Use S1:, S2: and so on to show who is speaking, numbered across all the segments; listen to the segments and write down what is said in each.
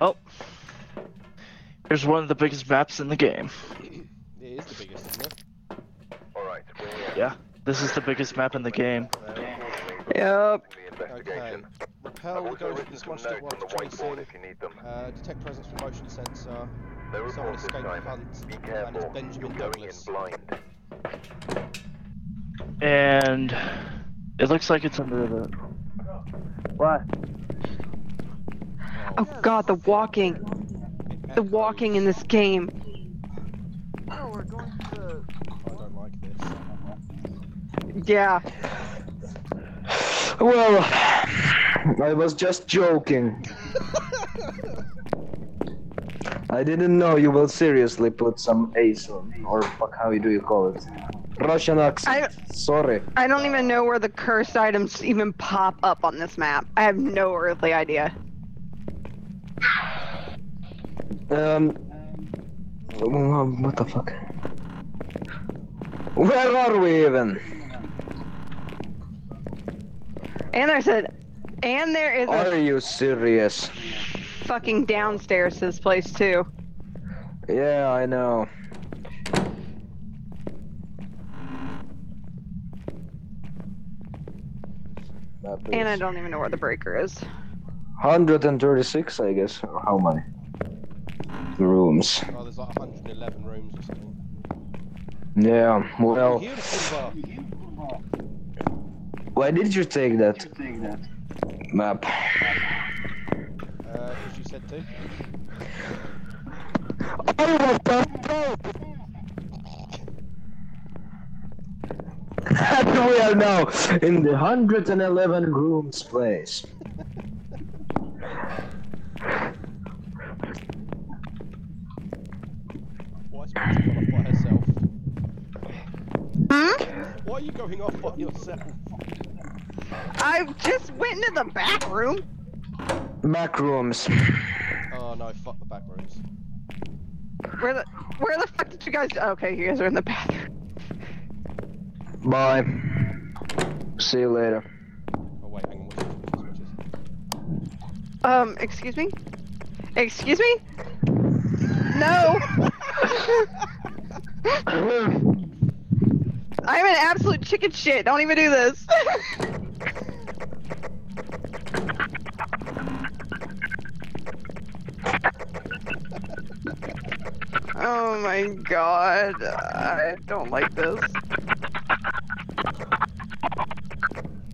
S1: Oh. Here's one of the biggest maps in the game.
S2: It is the biggest, isn't it?
S3: Alright.
S1: Yeah. This is the biggest map in the game.
S4: Yep.
S3: Investigation.
S2: Okay. Repel
S3: I've
S2: will
S3: also
S2: go
S3: written
S2: from
S3: some
S2: smashed
S3: notes
S2: one
S3: whiteboard
S2: tracing.
S3: if you need them.
S2: Uh, detect presence from motion sensor.
S3: No
S2: Someone
S3: report this
S2: escaped
S3: time.
S2: hunt.
S3: Be
S2: and
S3: careful.
S2: it's Benjamin
S3: You're going
S2: Douglas.
S3: blind.
S1: And it looks like it's under the. What?
S4: Oh god, the walking. The walking in this game.
S1: Oh, we're going to.
S2: I don't like this.
S4: Yeah.
S5: Well, I was just joking. I didn't know you will seriously put some ace on, or fuck, how do you call it? Russian accent. Sorry.
S4: I don't even know where the cursed items even pop up on this map. I have no earthly idea.
S5: Um. What the fuck? Where are we even?
S4: And there's a and there is
S5: Are you serious?
S4: fucking downstairs to this place too.
S5: Yeah, I know.
S4: And I don't even know where the breaker is.
S5: 136, I guess. How many? Rooms.
S2: Oh, there's like 111 rooms or something.
S5: Yeah, well, why did you take that map?
S2: Uh, as you said to.
S5: Oh, what the fuck? And we are now in the 111 rooms place.
S2: Why is Spencer gone off by herself?
S4: Hmm?
S2: Why are you going off by yourself?
S4: I just went into the back room.
S5: Back rooms.
S2: Oh no, fuck the back rooms.
S4: Where the where the fuck did you guys okay, you guys are in the bathroom.
S5: Bye. See you later.
S2: Oh wait, hang on, what's switches, switches?
S4: Um, excuse me? Excuse me? No! I'm an absolute chicken shit. Don't even do this. oh my god. I don't like this.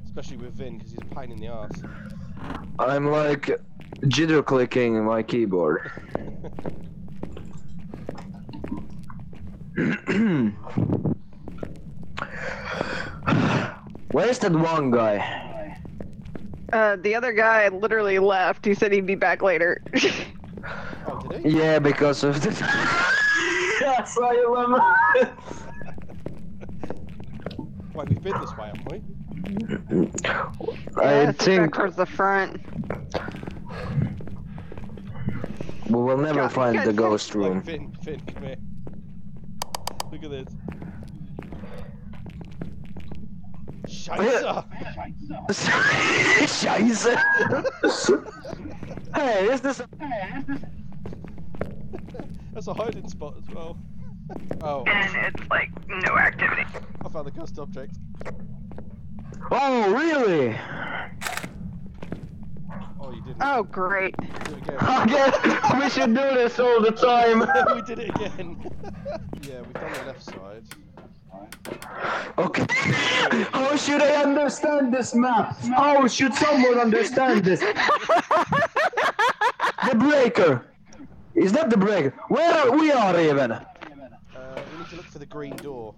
S2: Especially with Vin, because he's a pain in the ass.
S5: I'm like jitter clicking my keyboard. Where's that one guy?
S4: Uh, the other guy literally left. He said he'd be back later.
S2: Oh, did he?
S5: Yeah, because of the. yes, I remember.
S2: Wait, we've been this way, haven't we?
S5: I
S4: Yeah,
S5: think
S4: back towards the front.
S5: we will never
S4: God,
S5: find
S4: you
S5: the
S4: guys-
S5: ghost
S2: Look,
S5: room.
S2: Vin, Vin, come here. Look at this. Scheiße!
S5: Scheiße! hey, is this?
S2: A That's a hiding spot as well. Oh,
S4: And it's like no activity.
S2: I found the ghost object.
S5: Oh, really?
S2: Oh, you didn't.
S4: Oh, great.
S2: Do it again.
S5: Again, we should do this all the time.
S2: we did it again. yeah, we've done the left side.
S5: Okay. How should I understand this map? How should someone understand this? The breaker. Is that the breaker? Where are we are even?
S2: Uh, we need to look for the green door,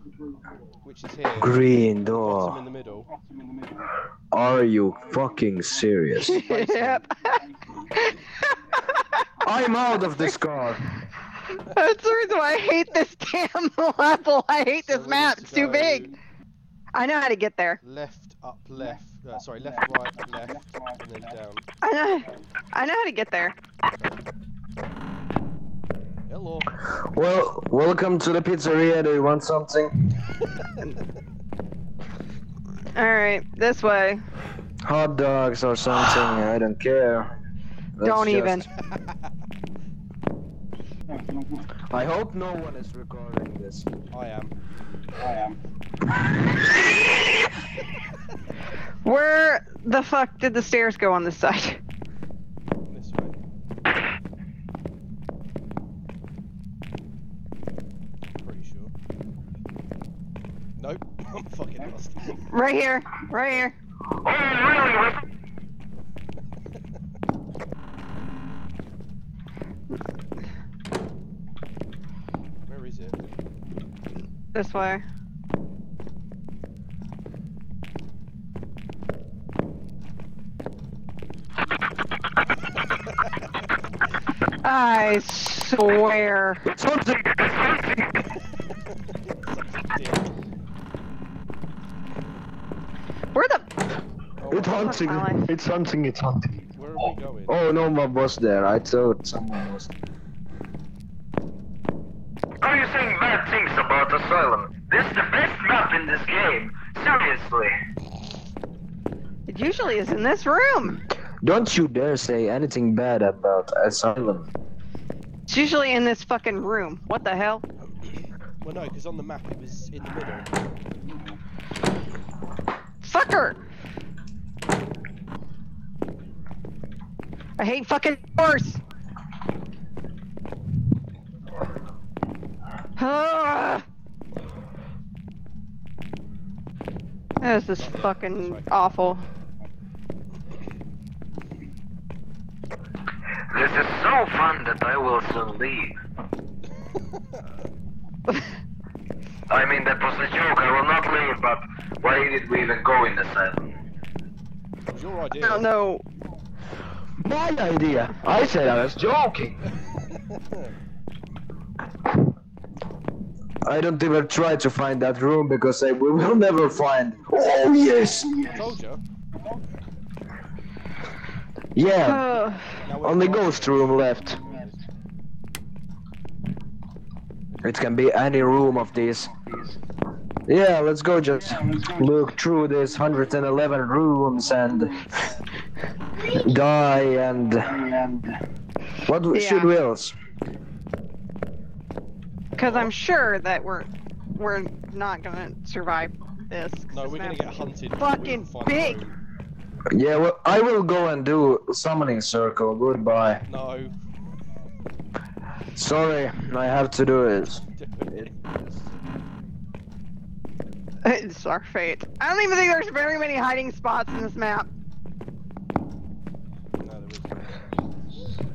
S2: which is here.
S5: Green
S2: Bottom in
S5: door.
S2: the middle.
S5: Are you fucking serious?
S4: yep.
S5: I'm out of this car.
S4: That's the reason why I hate this damn level. I hate
S2: So
S4: this
S2: we
S4: map. It's too big. I know how to get there.
S2: Left, up, left. Uh, sorry, left, right, left, and then down.
S4: I know. I know how to get there.
S2: Hello.
S5: Well, welcome to the pizzeria. Do you want something?
S4: All right, this way.
S5: Hot dogs or something? I don't care. Let's
S4: Don't even.
S5: just- I hope no one is recording this.
S2: I am. I am.
S4: Where the fuck did the stairs go on this side?
S2: This way. Pretty sure. Nope. I'm fucking lost.
S4: Right here. Right here.
S2: Where is it?
S4: This way. I swear.
S2: Such.
S4: Where the
S2: Oh,
S5: It's hunting. It's hunting. It's hunting.
S2: Where are we going?
S5: Oh, no my boss there. I thought someone was.
S6: Are you saying bad things about Asylum? This is the best map in this game. Seriously.
S4: It usually is in this room.
S5: Don't you dare say anything bad about Asylum.
S4: It's usually in this fucking room. What the hell?
S2: Well, no, because on the map it was in the middle.
S4: Fucker! I hate fucking doors! Ah! This is fucking awful.
S6: This is so fun that I will soon leave. I mean, that was a joke. I will not leave, but why did we even go in Asylum?
S2: It was your idea.
S4: I don't know.
S5: My idea. I said I was joking. I don't even try to find that room because I, we will never find. Oh yes.
S2: Told you.
S5: Yeah.
S4: Uh,
S2: Now we're
S5: Only ghost room left. It can be any room of these. Yeah, let's go just look through this 111 rooms and die and what
S4: Yeah.
S5: should we else?
S4: Cause I'm sure that we're we're not gonna survive this.
S2: No, we're gonna get hunted.
S4: Fucking
S2: We'll
S4: big.
S2: room.
S5: Yeah, well, I will go and do summoning circle. Goodbye.
S2: No.
S5: Sorry, I have to. Do it.
S4: It's our fate. I don't even think there's very many hiding spots in this map.
S2: No, there isn't.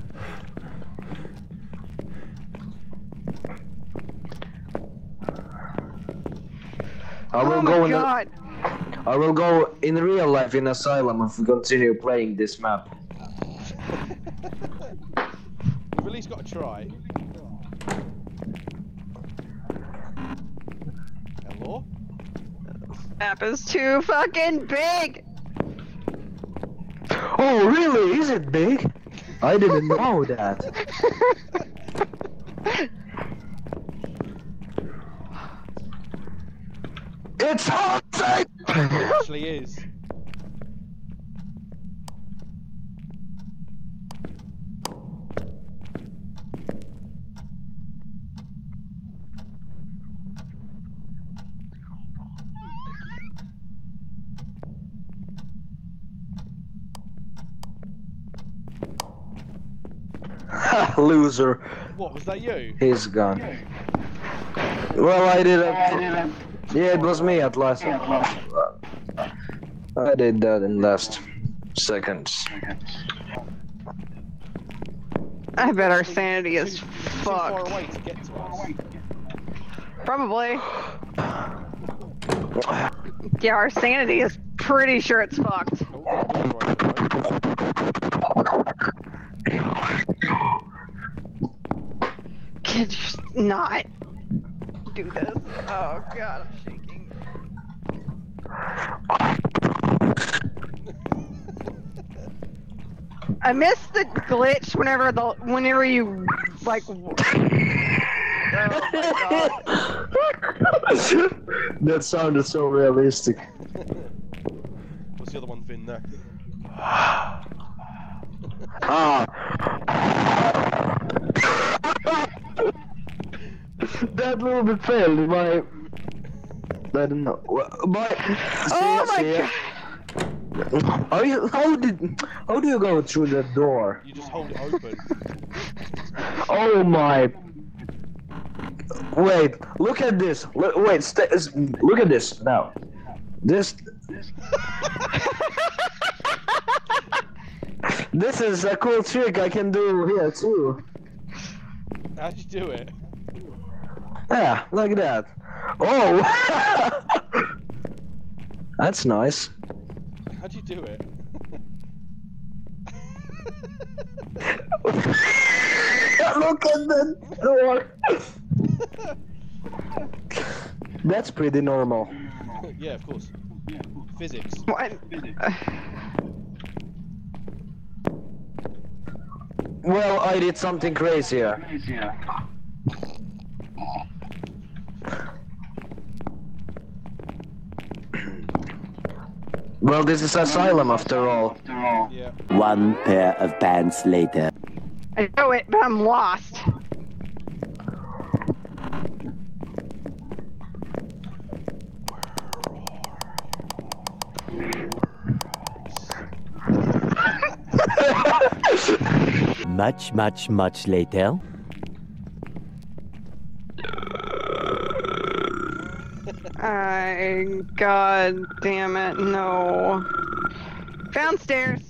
S5: I will
S4: oh
S5: go in.
S4: God.
S5: I will go in real life in asylum if we continue playing this map.
S2: We've at least got to try. Hello?
S4: Map is too fucking big.
S5: Oh, really? Is it big? I didn't know that. It's hunting!
S2: It actually is.
S5: Loser.
S2: What, was that you?
S5: He's gone. Well, I didn't. Yeah, it was me at last. I did that in last seconds.
S4: I bet our sanity is fucked.
S2: away to get to us.
S4: Probably. Yeah, our sanity is pretty sure it's fucked. Can you not do this? Oh god, I'm shaking. I miss the glitch whenever the whenever you like. Oh my god.
S5: that sounded so realistic.
S2: What's the other one, Vin, there?
S5: Ah. That little bit failed. My. I don't know. Wha- But.
S4: Oh my
S5: see, Are you? How did? How do you go through the door?
S2: You just hold it open.
S5: Oh my. Wait. Look at this. Look, wait. St- s- look at this now. This. this is a cool trick I can do here too.
S2: How'd you do it?
S5: Yeah, like that. Oh! That's nice.
S2: How'd you do it?
S5: Look at the door! That's pretty normal.
S2: yeah, of course. Physics.
S4: What?
S5: Well, I did something crazier. Well, this is asylum after all.
S2: Yeah.
S7: One pair of pants later.
S4: I know it, but I'm lost.
S7: Much, much, much later.
S4: I god damn it, no. Found stairs.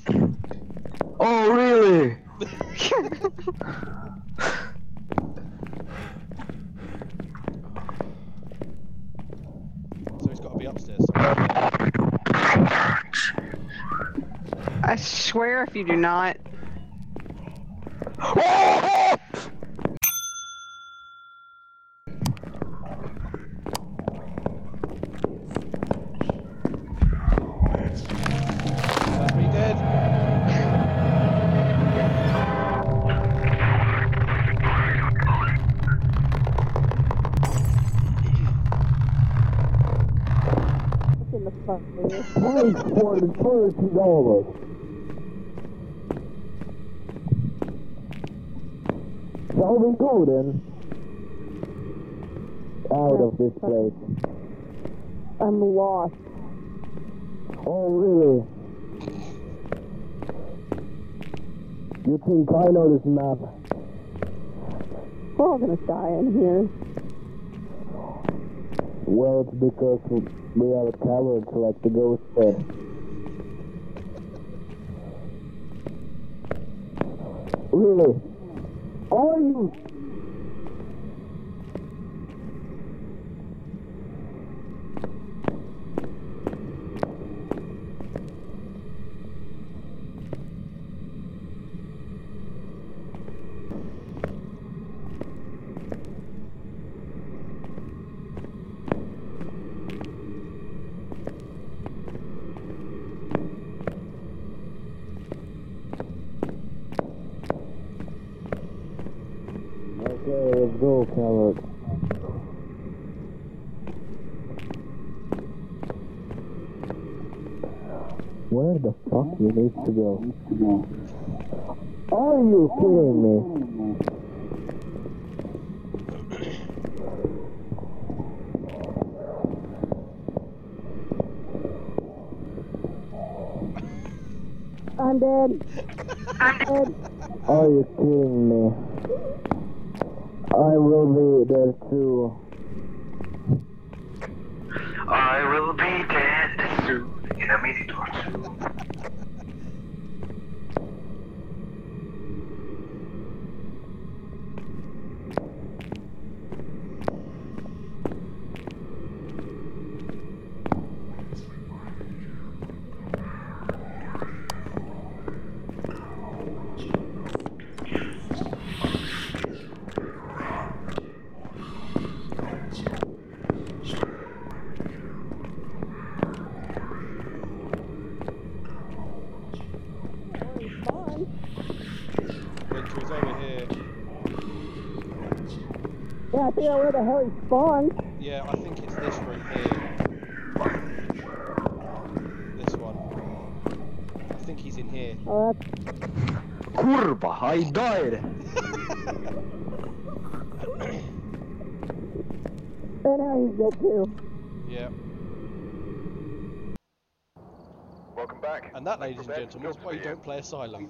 S5: Oh, really?
S2: So it's got to be upstairs.
S4: I swear if you do not.
S5: Shall we go then? Out of this place.
S4: I'm lost.
S5: Oh, really? You think I know this map?
S4: We're all gonna die in here.
S5: Well, it's because we are cowards like the ghost said. Really? Are you? Okay, let's go, coward. Where the fuck you need to go? Are you kidding me?
S4: I'm dead. I'm dead.
S5: Are you kidding me? I will be there too.
S6: I will be dead soon, in a minute or two.
S2: Winter is over here.
S4: Yeah, I figure out where the hell he spawned.
S2: Yeah, I think it's this room here. This one. I think think he's in here.
S4: Oh,
S5: Kurva, I died.
S4: and now he's dead too.
S2: Yeah.
S3: Welcome back.
S2: And that, ladies and gentlemen, is why you don't play Asylum.